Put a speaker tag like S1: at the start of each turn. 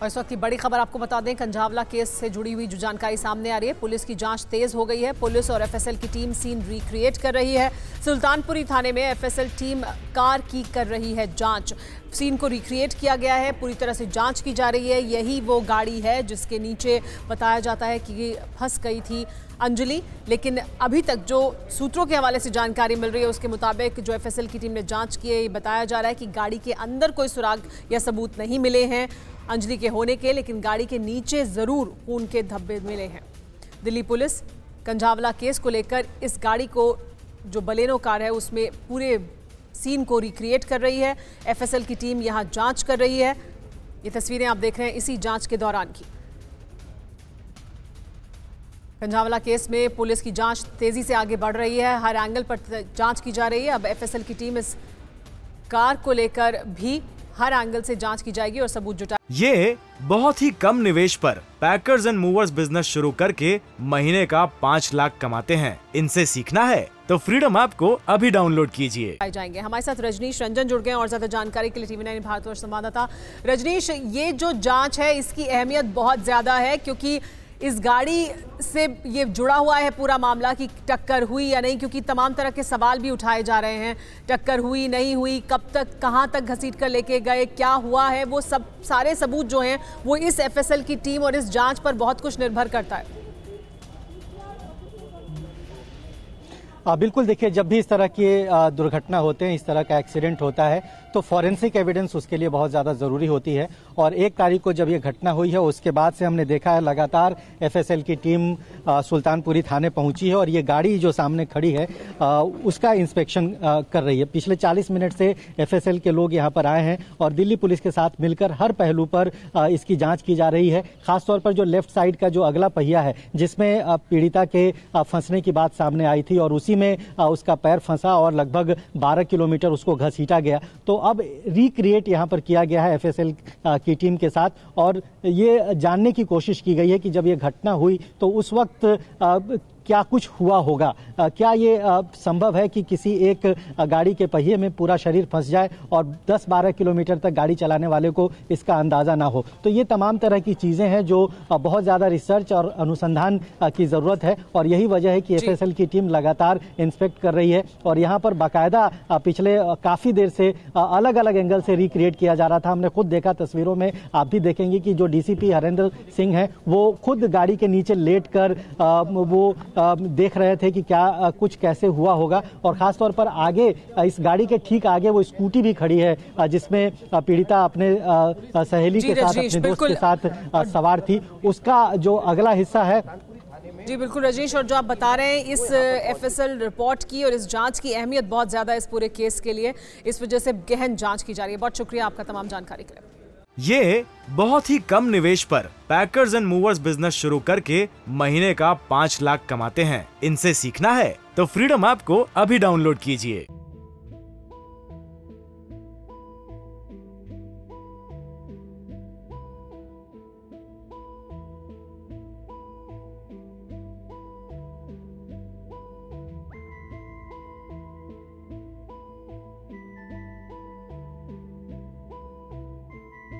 S1: और इस वक्त की बड़ी खबर आपको बता दें, कंझावला केस से जुड़ी हुई जो जानकारी सामने आ रही है, पुलिस की जाँच तेज हो गई है। पुलिस और एफएसएल की टीम सीन रिक्रिएट कर रही है। सुल्तानपुरी थाने में एफएसएल टीम कार की कर रही है जाँच। सीन को रिक्रिएट किया गया है, पूरी तरह से जाँच की जा रही है। यही वो गाड़ी है जिसके नीचे बताया जाता है कि फंस गई थी अंजलि। लेकिन अभी तक जो सूत्रों के हवाले से जानकारी मिल रही है, उसके मुताबिक जो एफएसएल की टीम ने जाँच की है, ये बताया जा रहा है कि गाड़ी के अंदर कोई सुराग या सबूत नहीं मिले हैं अंजलि के होने के, लेकिन गाड़ी के नीचे ज़रूर खून के धब्बे मिले हैं। दिल्ली पुलिस कंझावला केस को लेकर इस गाड़ी को, जो बलेनो कार है, उसमें पूरे सीन को रिक्रिएट कर रही है। एफएसएल की टीम यहाँ जाँच कर रही है। ये तस्वीरें आप देख रहे हैं इसी जाँच के दौरान की। कंझावला केस में पुलिस की जाँच तेज़ी से आगे बढ़ रही है। हर एंगल पर जाँच की जा रही है। अब एफएसएल की टीम इस कार को लेकर भी हर एंगल से जाँच की जाएगी और सबूत जुटा
S2: ये बहुत ही कम निवेश पर पैकर्स एंड मूवर्स बिज़नेस शुरू करके महीने का पाँच लाख कमाते हैं। इनसे सीखना है तो फ्रीडम ऐप को अभी डाउनलोड कीजिए।
S1: जाएँगे। हमारे साथ रजनीश रंजन जुड़ गए और ज़्यादा जानकारी के लिए टीवी नाइन भारतवर्ष संवाददाता। रजनीश ये जो जाँच है इसकी अहमियत बहुत ज़्यादा है क्योंकि इस गाड़ी से ये जुड़ा हुआ है पूरा मामला कि टक्कर हुई या नहीं, क्योंकि तमाम तरह के सवाल भी उठाए जा रहे हैं। टक्कर हुई, नहीं हुई, कब तक, कहाँ तक घसीट कर लेके गए, क्या हुआ है, वो सब सारे सबूत जो हैं, वो इस एफएसएल की टीम और इस जाँच पर बहुत कुछ निर्भर करता है।
S3: बिल्कुल देखिए, जब भी इस तरह की दुर्घटना होते हैं, इस तरह का एक्सीडेंट होता है तो फॉरेंसिक एविडेंस उसके लिए बहुत ज़्यादा ज़रूरी होती है। और एक तारीख को जब ये घटना हुई है, उसके बाद से हमने देखा है, लगातार एफएसएल की टीम सुल्तानपुरी थाने पहुँची है और ये गाड़ी जो सामने खड़ी है उसका इंस्पेक्शन कर रही है। पिछले 40 मिनट से एफएसएल के लोग यहाँ पर आए हैं और दिल्ली पुलिस के साथ मिलकर हर पहलू पर इसकी जाँच की जा रही है। खासतौर पर जो लेफ़्ट साइड का जो अगला पहिया है, जिसमें पीड़िता के फंसने की बात सामने आई थी और उसी में उसका पैर फंसा और लगभग 12 किलोमीटर उसको घसीटा गया। तो अब रिक्रिएट यहाँ पर किया गया है एफएसएल की टीम के साथ और ये जानने की कोशिश की गई है कि जब ये घटना हुई तो उस वक्त क्या कुछ हुआ होगा? क्या ये संभव है कि किसी एक गाड़ी के पहिए में पूरा शरीर फंस जाए और 10-12 किलोमीटर तक गाड़ी चलाने वाले को इसका अंदाज़ा ना हो? तो ये तमाम तरह की चीज़ें हैं जो बहुत ज़्यादा रिसर्च और अनुसंधान की ज़रूरत है और यही वजह है कि एफएसएल की टीम लगातार इंस्पेक्ट कर रही है और यहाँ पर बाकायदा पिछले काफ़ी देर से अलग अलग एंगल से रिक्रिएट किया जा रहा था। हमने खुद देखा तस्वीरों में आप भी देखेंगे कि जो डीसीपी हरेंद्र सिंह है वो खुद गाड़ी के नीचे लेट कर वो देख रहे थे कि क्या कुछ कैसे हुआ होगा। और खासतौर पर आगे इस गाड़ी के ठीक आगे वो स्कूटी भी खड़ी है जिसमें पीड़िता अपने सहेली के साथ अपने दोस्त के साथ सवार थी। उसका जो अगला हिस्सा है
S1: जी बिल्कुल रजेश और जो आप बता रहे हैं इस एफएसएल रिपोर्ट की और इस जाँच की अहमियत बहुत ज़्यादा है इस पूरे केस के लिए। इस वजह से गहन जाँच की जा रही है। बहुत शुक्रिया आपका तमाम जानकारी के लिए।
S2: ये बहुत ही कम निवेश पर पैकर्स एंड मूवर्स बिज़नेस शुरू करके महीने का पाँच लाख कमाते हैं। इनसे सीखना है तो फ्रीडम ऐप को अभी डाउनलोड कीजिए।